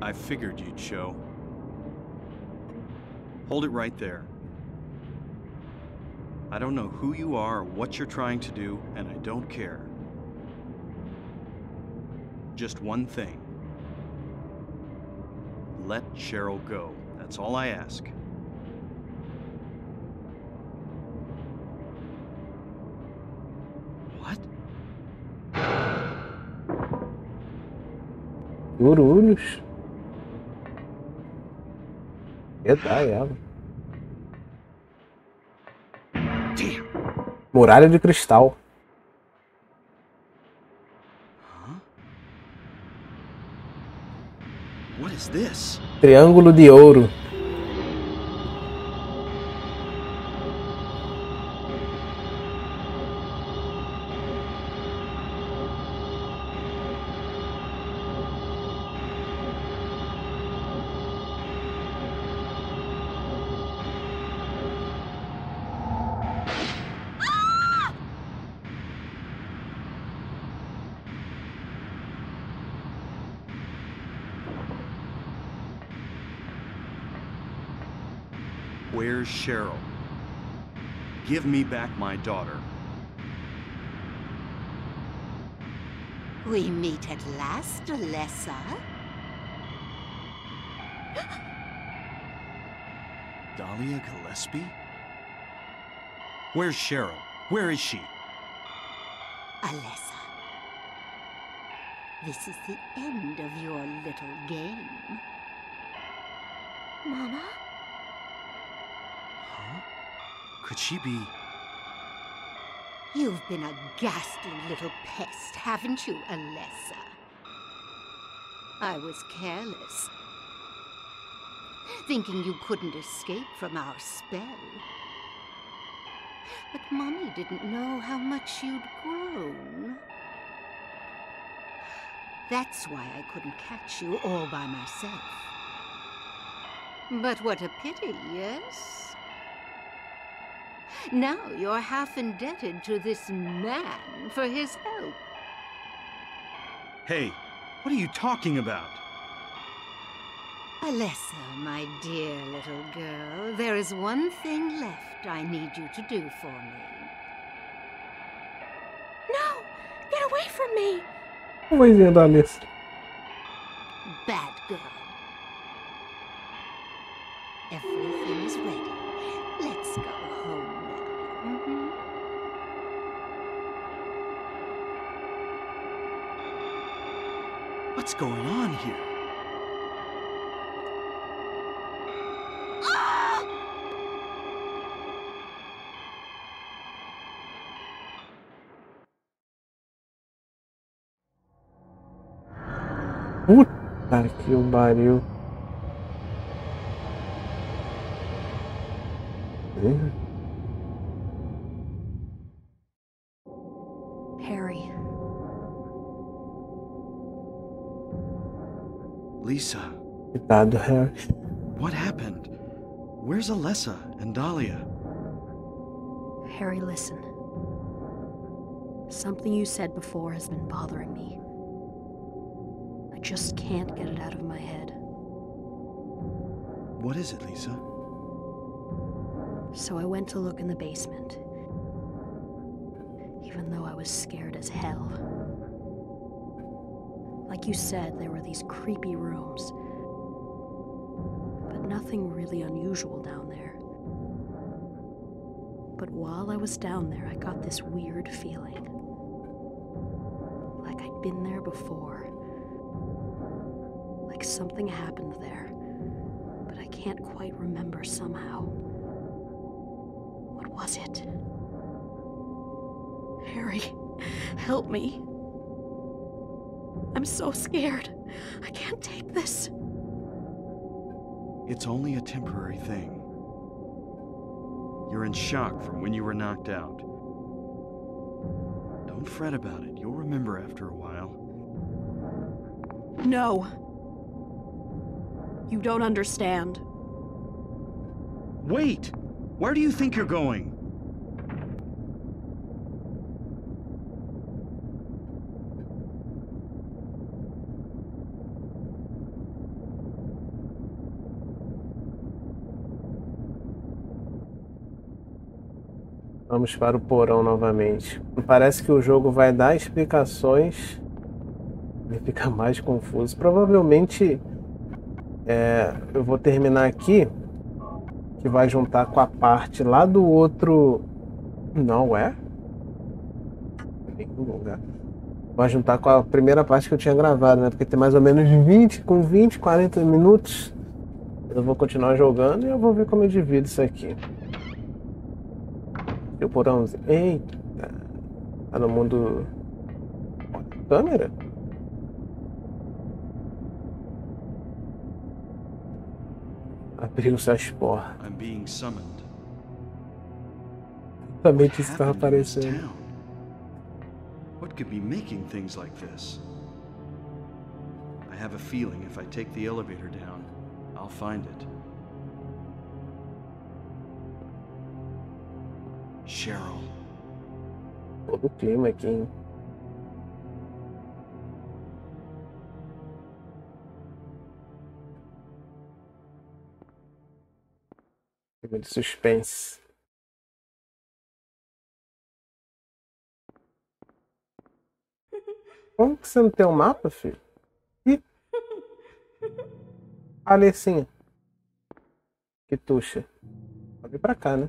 I figured you'd show. Hold it right there. I don't know who you are or what you're trying to do, and I don't care. Just one thing. Let Cheryl go. That's all I ask. Urulhos. Jedi, ela. Muralha de cristal. Triângulo de ouro. Where's Cheryl? Give me back my daughter. We meet at last, Alessa. Dahlia Gillespie? Where's Cheryl? Where is she? Alessa. This is the end of your little game. Mama? Could she be. You've been a ghastly little pest, haven't you, Alessa? I was careless. Thinking you couldn't escape from our spell. But Mommy didn't know how much you'd grown. That's why I couldn't catch you all by myself. But what a pity, yes? Now you're half indebted to this man for his help. Hey, what are you talking about? Alessa, my dear little girl, there is one thing left I need you to do for me. No! Get away from me! A vozinha da Alessa. Bad girl. Everything is ready. Let's go home now. Mhm. What's going on here? Puta que pariu. Coitado, Harry. what happened? Where's Alessa and Dahlia? Harry, listen. Something you said before has been bothering me. I just can't get it out of my head. What is it, Lisa? So I went to look in the basement. Even though I was scared as hell. Like you said, there were these creepy rooms. Nothing really unusual down there. But while I was down there, I got this weird feeling. Like I'd been there before. Like something happened there. But I can't quite remember somehow. What was it? Harry, help me. I'm so scared. I can't take this. It's only a temporary thing. You're in shock from when you were knocked out. Don't fret about it. You'll remember after a while. No. You don't understand. Wait! Where do you think you're going? Vamos para o porão novamente. Parece que o jogo vai dar explicações. Ele fica mais confuso. Provavelmente é, eu vou terminar aqui. Que vai juntar com a parte lá do outro. Não é? Nenhum lugar. Vai juntar com a primeira parte que eu tinha gravado, né? Porque tem mais ou menos 20, com 20, 40 minutos. Eu vou continuar jogando e eu vou ver como eu divido isso aqui. E o porãozinho. Eita! Tá no mundo. Câmera? Abriu-se as portas. Também isso estava aparecendo. What could be making things like this? I have a feeling if I take the elevator down, I'll find it. Cheryl. Todo o clima aqui, hein? Clima de suspense. Como que você não tem um mapa, filho? Ih! Alessinha. Que tuxa. Pode vir pra cá, né?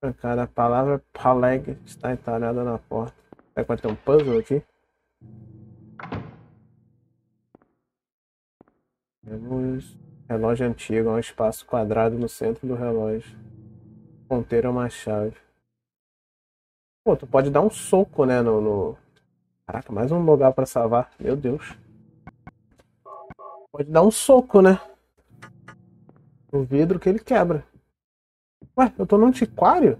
Cara, a palavra Paleg está entalhada na porta. Será que vai ter um puzzle aqui? Temos relógio antigo, há um espaço quadrado no centro do relógio. Ponteiro é uma chave. Pô, tu pode dar um soco, né, no... no... Caraca, mais um lugar pra salvar. Meu Deus. Pode dar um soco, né? No vidro que ele quebra. Ué, eu tô no antiquário?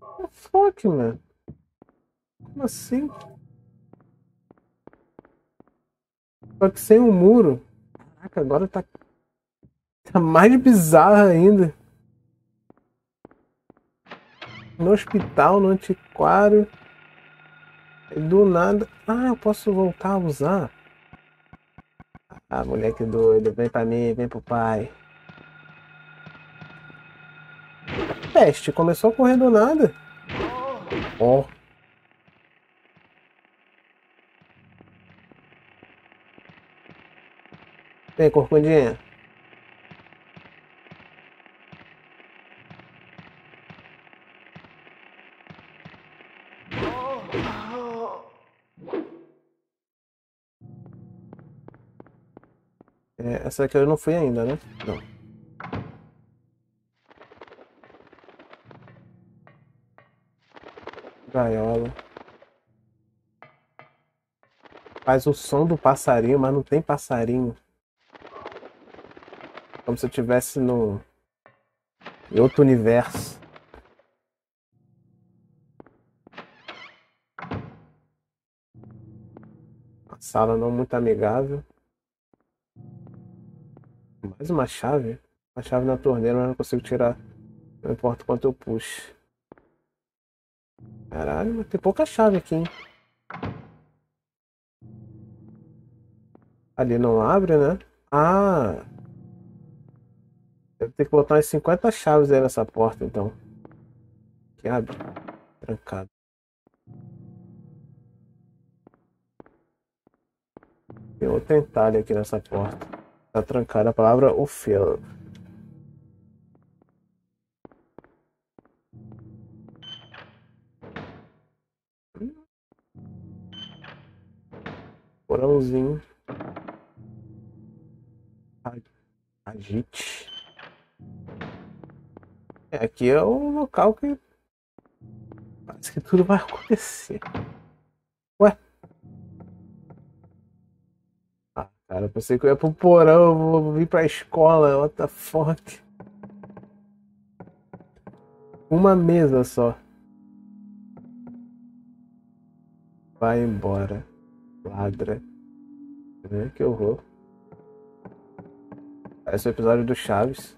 What the fuck, man? Como assim? Só que sem o muro. Caraca, agora tá. Tá mais bizarro ainda. No hospital, no antiquário. E do nada. Ah, eu posso voltar a usar. Ah, moleque doido. Vem pra mim, vem pro pai. Peste, começou a correr do nada. Ó. Vem, corcundinha. É, essa aqui eu não fui ainda, né? Não. Gaiola. Faz o som do passarinho, mas não tem passarinho. Como se eu estivesse no. em outro universo. Uma sala não muito amigável. Mais uma chave. Uma chave na torneira, mas não consigo tirar. Não importa quanto eu puxe. Caralho, tem pouca chave aqui, hein? Ali não abre, né? Ah! Deve ter que botar umas 50 chaves aí nessa porta, então. Que abre. Trancado. Tem outro entalhe aqui nessa porta. Tá trancada a palavra Ophel. Porãozinho. Agite. É, aqui é o local que parece que tudo vai acontecer. Ué? Ah, cara, eu pensei que eu ia pro porão, eu vou vir pra escola, what the fuck? Uma mesa só. Vai embora. Ladra. Vê que horror. Esse é o episódio do Chaves.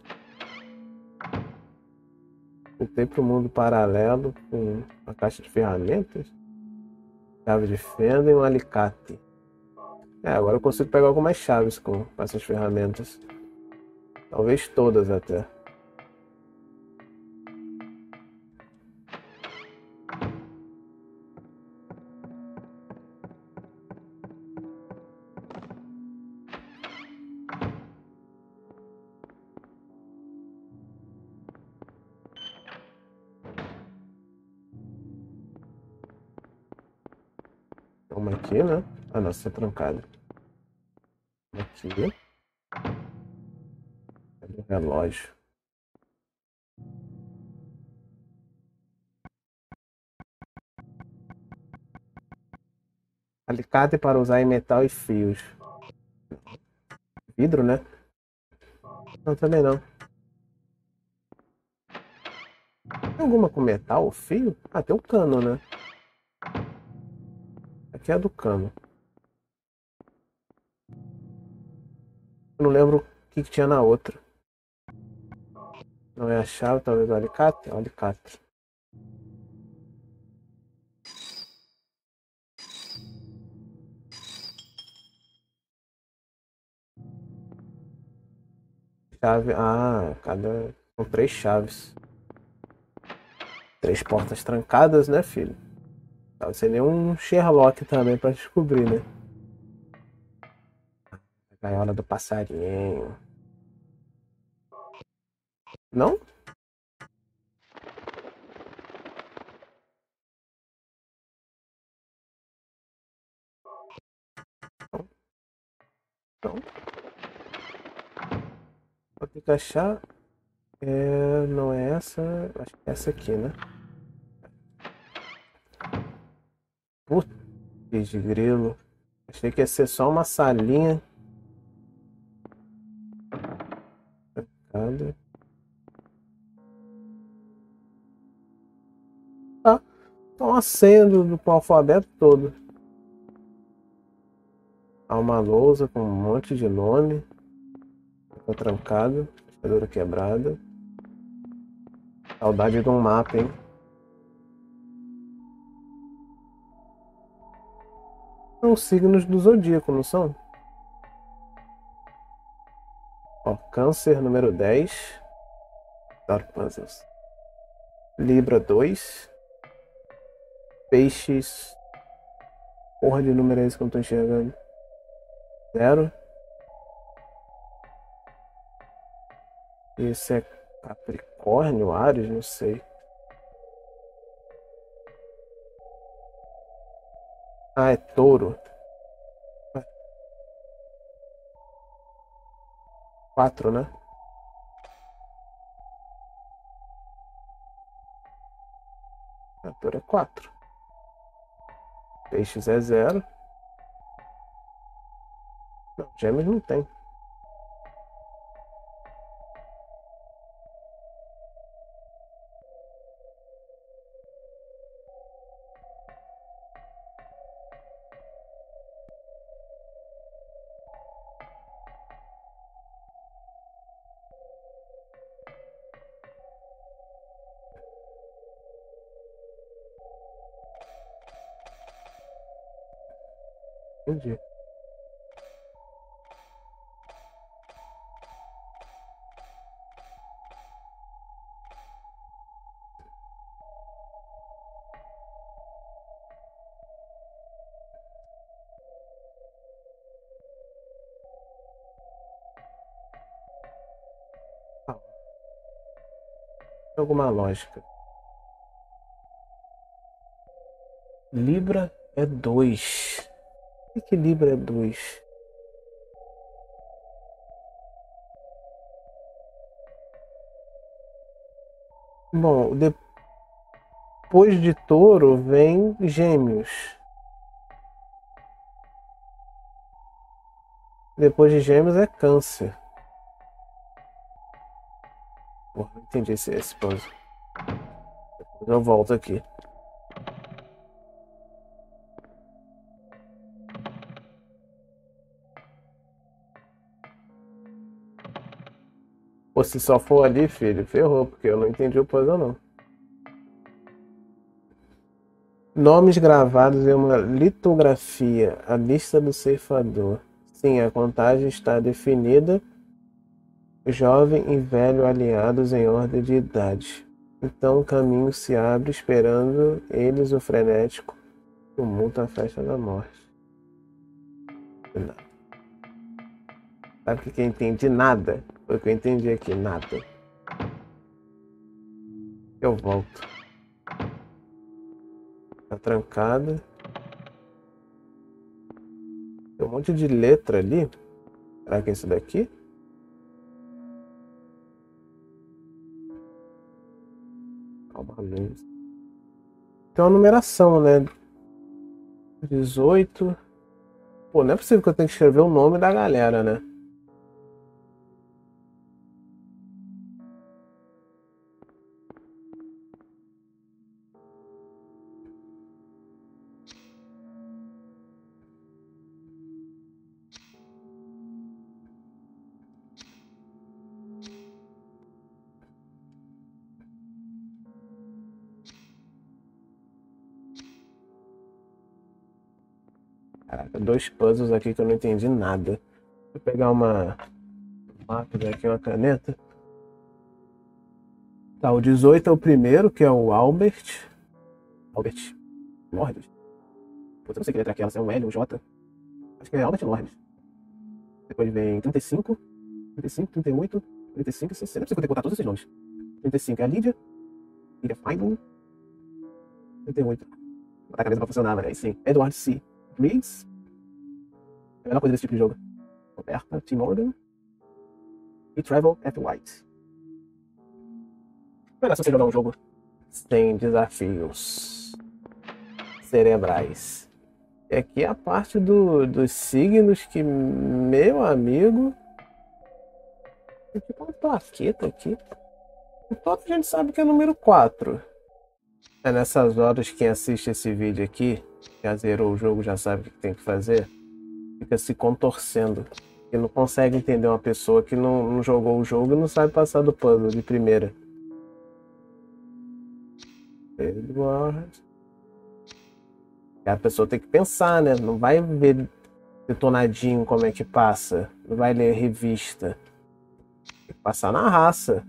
Voltei pro mundo paralelo com uma caixa de ferramentas, chave de fenda e um alicate. É, agora eu consigo pegar algumas chaves com essas ferramentas. Talvez todas até. Uma aqui, né? Ah, não, você é trancado. Aqui. Cadê o relógio? Alicate para usar em metal e fios. Vidro, né? Não, também não. Tem alguma com metal ou fio? Ah, tem o cano, né? Aqui é do cano. Eu não lembro o que, que tinha na outra. Não é a chave, talvez o alicate? É o alicate. Chave. Ah, cada. São três chaves. Três portas trancadas, né, filho? Seria um Sherlock também pra descobrir, né? A gaiola do passarinho. Não? Não. Vou ter que achar. É, não é essa. Acho que é essa aqui, né? Putz, de grilo. Achei que ia ser só uma salinha. Tá. Então a senha do, do alfabeto todo. Há uma lousa com um monte de nome. Tá trancado. Fechadura quebrada. Saudade de um mapa, hein? São os signos do zodíaco, não são? Ó, câncer número 10. Dark Puzzles. Libra 2. Peixes. Porra de número é esse que eu não tô enxergando? Zero. Esse é Capricórnio, Ares, não sei. Ah, é touro. Quatro, né? A touro é quatro. Peixes é zero. Não, gêmeos não tem. Entendi. Ah. Alguma lógica. Libra é dois. Equilíbrio é dois. Bom, depois de touro vem gêmeos. Depois de gêmeos é câncer. Não entendi esse, esse puzzle. Depois eu volto aqui. Se só for ali, filho, ferrou, porque eu não entendi o puzzle não. Nomes gravados em uma litografia. A lista do ceifador. Sim, a contagem está definida. Jovem e velho alinhados em ordem de idade. Então o caminho se abre esperando eles o frenético tumulto a festa da morte. Nada. Sabe o que eu entendi? Nada. Foi o que eu entendi aqui, nada. Eu volto. Tá trancada. um monte de letra ali. Será que é isso daqui? Calma, luz. Tem uma numeração, né? 18. Pô, não é possível que eu tenha que escrever o nome da galera, né? Dois puzzles aqui que eu não entendi nada. Vou pegar uma lápis aqui, uma caneta. Tá, o 18 é o primeiro, que é o Albert. Albert Lord. Putz, eu não sei que letra é aquela, se é um L ou um J. Acho que é Albert Lord. Depois vem 35, 35, 38, 35, 60. Não precisa contar todos esses nomes. 35 é a Lídia. Lídia Feynman. 38. Vou a cabeça pra funcionar, mas aí sim. Edward C. Briggs. É melhor coisa desse tipo de jogo. Roberta T. Morgan. E Travel at White. Melhor se você jogar um jogo sem desafios cerebrais. E aqui é a parte do, dos signos que, meu amigo. Tem tipo uma plaqueta aqui. O todo a gente sabe que é número 4. É nessas horas quem assiste esse vídeo aqui já zerou o jogo, já sabe o que tem que fazer, fica se contorcendo. E não consegue entender uma pessoa que não, não jogou o jogo e não sabe passar do puzzle de primeira. Edward. A pessoa tem que pensar, né? Não vai ver detonadinho como é que passa. Não vai ler revista. Tem que passar na raça.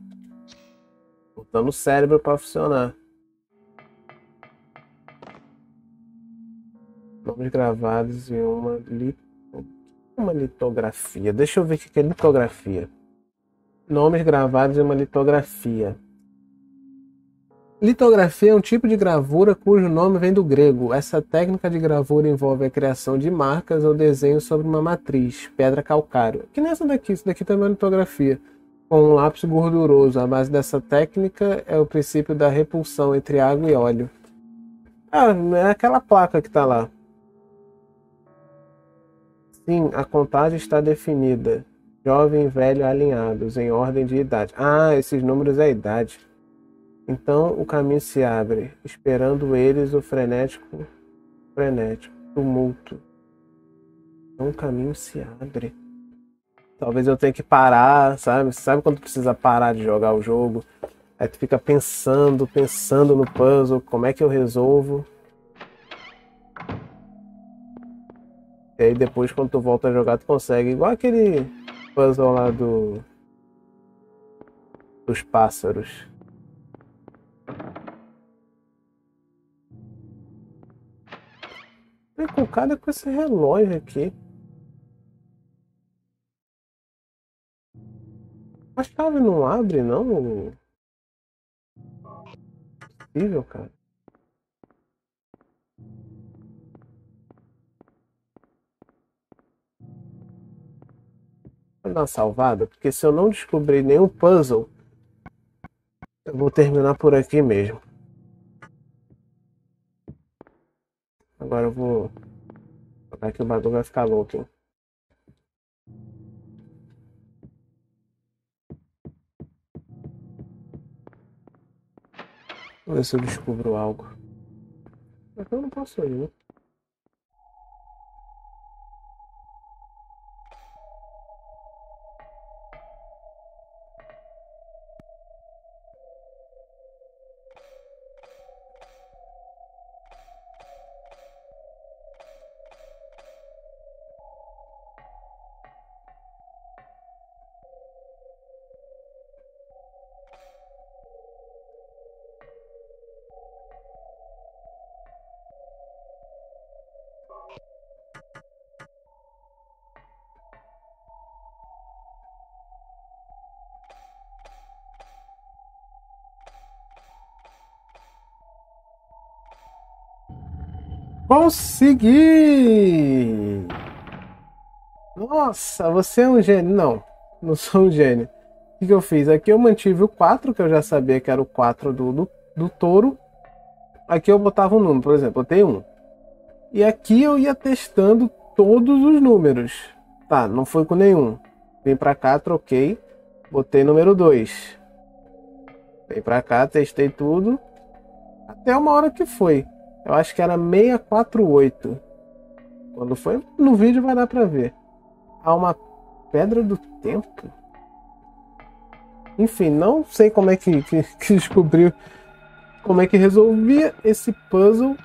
Botando o cérebro para funcionar. Nomes gravados em uma, lito... uma litografia. Deixa eu ver o que é litografia. Nomes gravados em uma litografia. Litografia é um tipo de gravura cujo nome vem do grego. Essa técnica de gravura envolve a criação de marcas ou desenhos sobre uma matriz, pedra calcário. Que nessa daqui, isso daqui também é litografia. Com um lápis gorduroso. A base dessa técnica é o princípio da repulsão entre água e óleo. Ah, é aquela placa que está lá. Sim, a contagem está definida. Jovem e velho alinhados, em ordem de idade. Ah, esses números é idade. Então o caminho se abre, esperando eles o frenético, frenético, tumulto. Então o caminho se abre. Talvez eu tenha que parar, sabe? Sabe quando precisa parar de jogar o jogo? Aí tu fica pensando, pensando no puzzle, como é que eu resolvo. E aí depois quando tu volta a jogar tu consegue, igual aquele puzzle lá do dos pássaros. É colocada com esse relógio aqui. A chave não abre não? Possível, cara. Salvada, porque se eu não descobrir nenhum puzzle, eu vou terminar por aqui mesmo. Agora eu vou colocar que o bagulho vai ficar louco, hein? Vou ver se eu descubro algo. Mas eu não posso ir, né? Consegui! Nossa, você é um gênio. Não, não sou um gênio. O que, eu fiz? Aqui eu mantive o 4, que eu já sabia que era o 4 do, do, do touro. Aqui eu botava um número, por exemplo, eu tenho um. E aqui eu ia testando todos os números. Tá, não foi com nenhum. Vim pra cá, troquei. Botei número 2. Vim pra cá, testei tudo. Até uma hora que foi. Eu acho que era 648. Quando foi no vídeo vai dar pra ver. Há uma pedra do tempo. Enfim, não sei como é que, que, que descobriu como é que resolvia esse puzzle.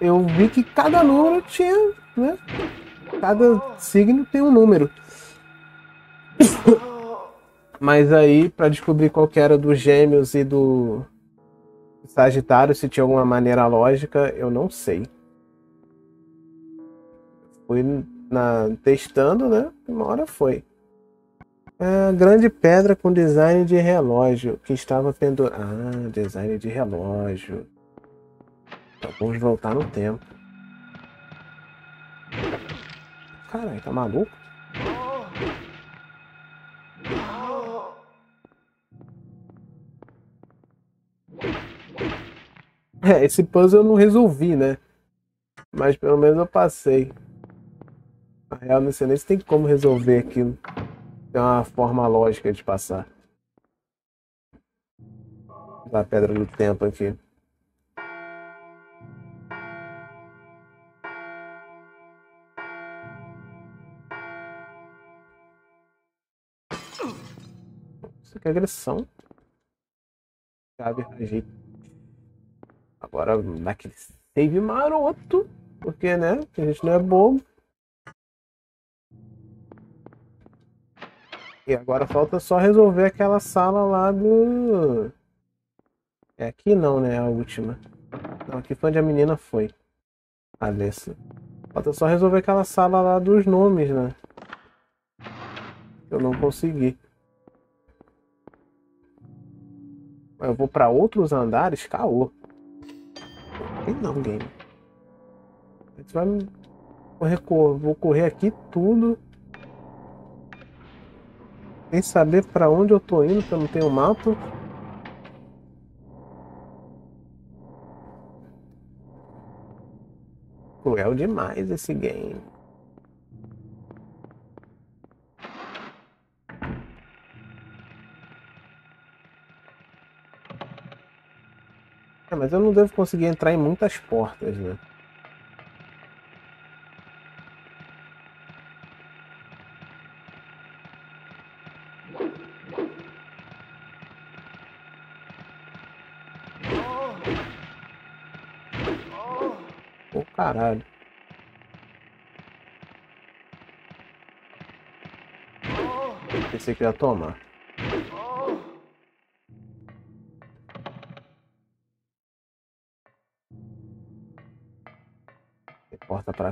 Eu vi que cada número tinha, né? Cada signo tem um número. Mas aí, para descobrir qual era dos gêmeos e do Sagitário, se tinha alguma maneira lógica, eu não sei. Fui na, testando, né? Uma hora foi. É, grande pedra com design de relógio que estava pendurado. Ah, design de relógio. Então vamos voltar no tempo. Caralho, tá maluco? É, esse puzzle eu não resolvi, né? Mas pelo menos eu passei. Na real, não sei nem se tem como resolver aquilo. Tem uma forma lógica de passar. Da pedra do tempo aqui. Isso aqui é agressão. Chave rejeito. Agora naquele save maroto. Porque, né? A gente não é bobo. E agora falta só resolver aquela sala lá do. É aqui não, né? A última. Não, aqui foi onde a menina foi. Alessa. Falta só resolver aquela sala lá dos nomes, né? Eu não consegui. Eu vou para outros andares, caô. Tem não, game. Você vai me... Vou correr aqui tudo. Sem saber para onde eu tô indo, porque eu não tenho mapa. Cruel demais esse game. Mas eu não devo conseguir entrar em muitas portas, né? Caralho. Pensei que ia tomar.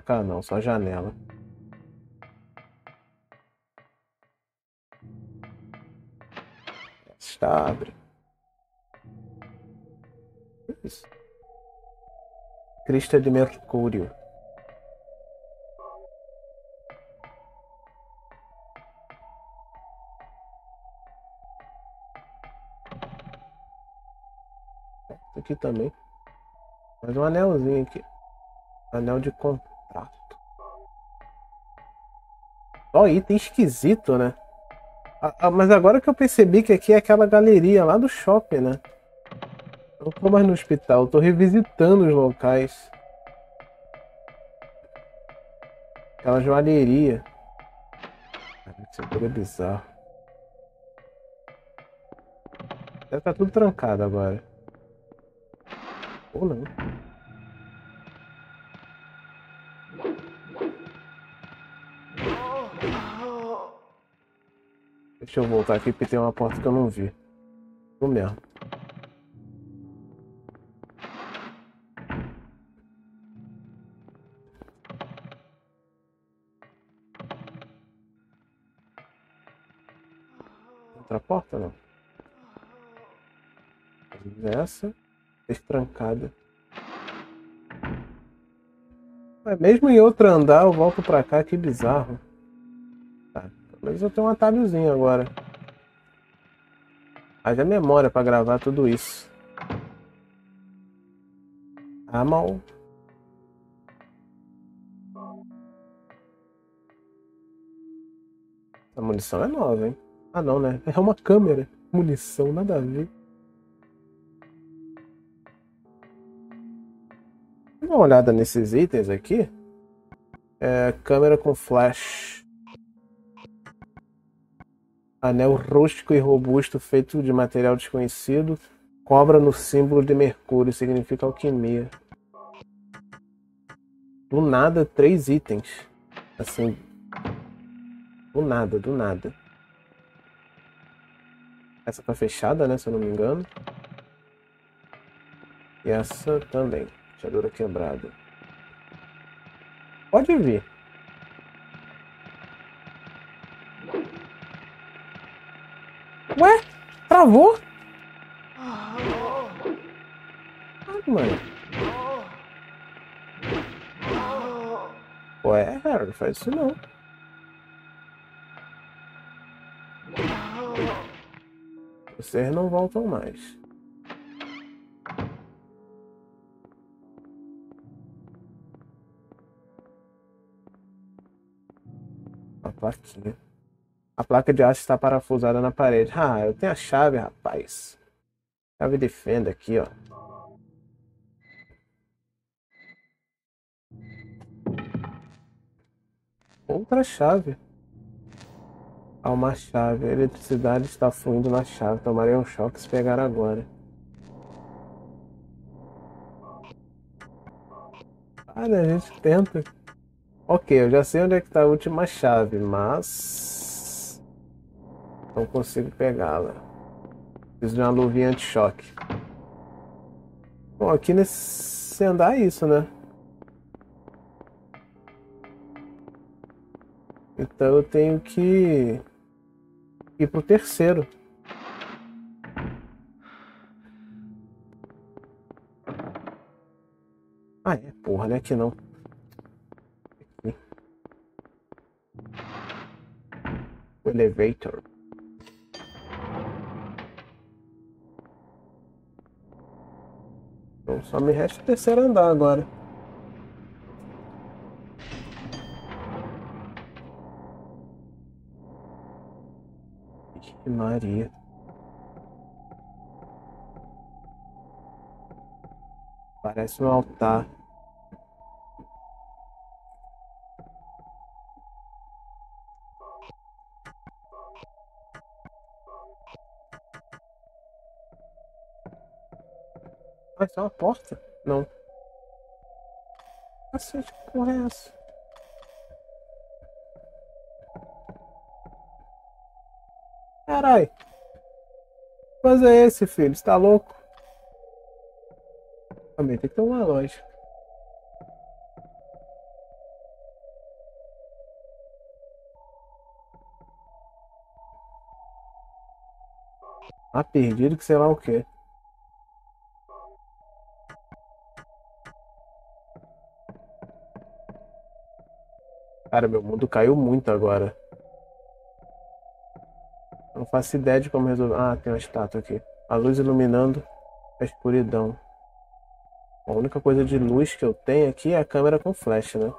Pra cá? Não, só janela. Está abre. Isso crista de Mercúrio. Aqui também. Mais um anelzinho aqui. Anel de contrato. Ó, item esquisito, né? Ah, ah, mas agora que eu percebi que aqui é aquela galeria lá do shopping, né? não tô mais no hospital, tô revisitando os locais. Aquela joalheria. Caraca, isso é bizarro. Deve estar tá tudo trancado agora. Ou não. Deixa eu voltar aqui porque tem uma porta que eu não vi. Vou mesmo. outra porta, não. Essa, trancada. Mas mesmo em outro andar, eu volto pra cá, que bizarro. Menos eu tenho um atalhozinho agora. Haja memória pra gravar tudo isso. Ah, mal. A munição é nova, hein? Ah, não, né? É uma câmera. Munição, nada a ver. Dá uma olhada nesses itens aqui. É, câmera com flash. Anel rústico e robusto feito de material desconhecido. Cobra no símbolo de Mercúrio, significa alquimia. Do nada, três itens. Assim. Do nada, do nada. Essa tá fechada, né? Se eu não me engano. E essa também. Fechadura quebrada. Pode vir. Ué? Travou? Ah, mano. Ué, cara, não faz isso não. Vocês não voltam mais. A. A placa de aço está parafusada na parede. Ah, eu tenho a chave, rapaz. Chave de fenda aqui, ó. Outra chave. Há uma chave. A eletricidade está fluindo na chave. Tomarei um choque se pegar agora. Ah, né? A gente tenta. Ok, eu já sei onde é que está a última chave, mas... Não consigo pegá-la. Preciso de uma luvinha anti-choque. Bom, aqui nesse andar é isso, né? Então eu tenho que ir pro terceiro. Ah, é, porra, não é aqui não. Aqui. Elevator. Então só me resta o terceiro andar agora. Maria. Parece um altar. Isso é uma porta? Não. Cacete, que porra é essa? Carai. Mas é esse, filho? Você tá louco? Também tem que ter uma loja. Tá perdido que sei lá o que. Cara, meu mundo caiu muito agora. Não faço ideia de como resolver. Ah, tem uma estátua aqui. A luz iluminando a escuridão. A única coisa de luz que eu tenho aqui é a câmera com flash, né?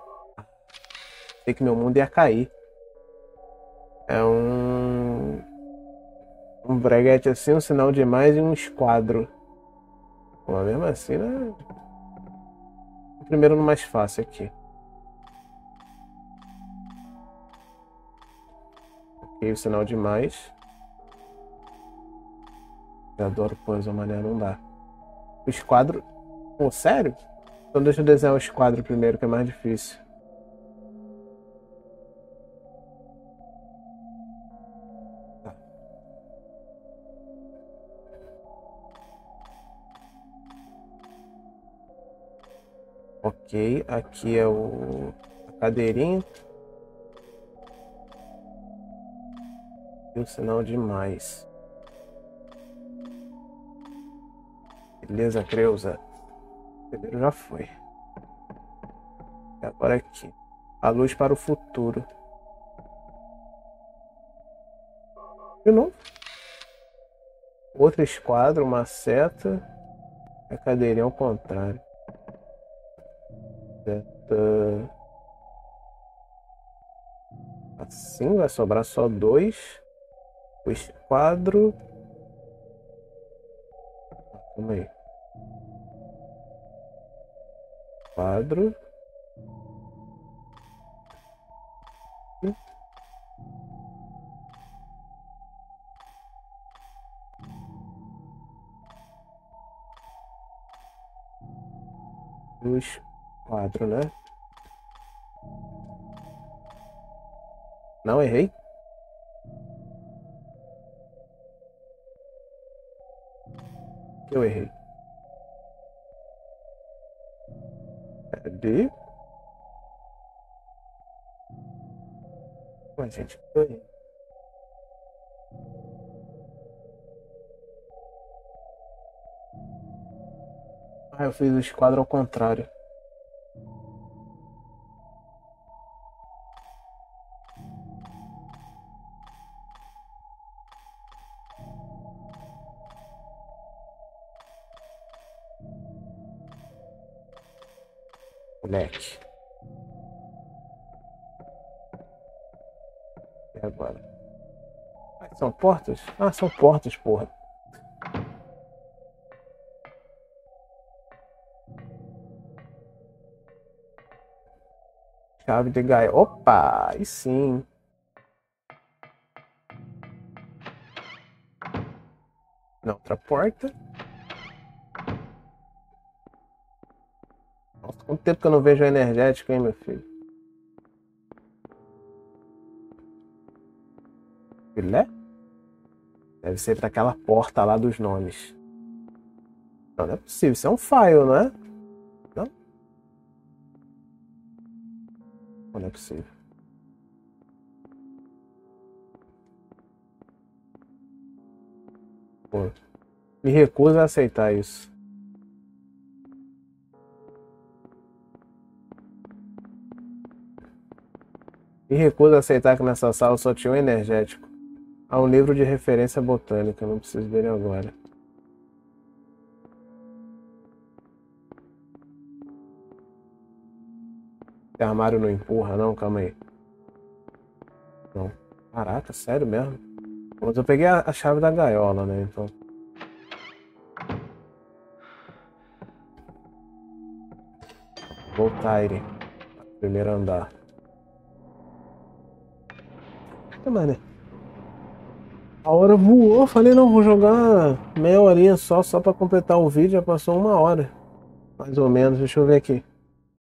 Sei que meu mundo ia cair. É um. Um breguete assim, um sinal de mais e um esquadro. Mas mesmo assim, né? Primeiro no mais fácil aqui. Ok, o sinal de mais. Eu adoro puzzle, mané, não dá. O esquadro. Pô, sério? Então deixa eu desenhar o esquadro primeiro, que é mais difícil. Ok, aqui é o a cadeirinha. O sinal de mais. Beleza, Creuza. O primeiro já foi. E agora aqui. A luz para o futuro. De novo. Outro esquadro, uma seta. A cadeirinha ao contrário. Seta. Assim vai sobrar só dois. O esquadro. Calma aí. Quadro. Luz, quadro, né? Não errei. Eu errei. Cadê? Ué, gente, ganhei. Ah, eu fiz o esquadro ao contrário. Portas? Ah, são portas, porra. Chave de gaia. Opa, aí sim. Na outra porta. Nossa, quanto tempo que eu não vejo energético, hein, meu filho? Deve ser para aquela porta lá dos nomes. Não, não é possível. Isso é um file, não é? Não? Não é possível. Pô, me recuso a aceitar isso. Me recuso a aceitar que nessa sala só tinha um energético. Há um livro de referência botânica, não preciso dele agora. Esse armário não empurra, não? Calma aí. Não. Caraca, sério mesmo? Mas eu peguei a, a chave da gaiola, né? Então. Voltaire. Primeiro andar. Caraca, mano. A hora voou, falei não, vou jogar meia horinha só, só pra completar o vídeo, já passou uma hora. Mais ou menos, deixa eu ver aqui.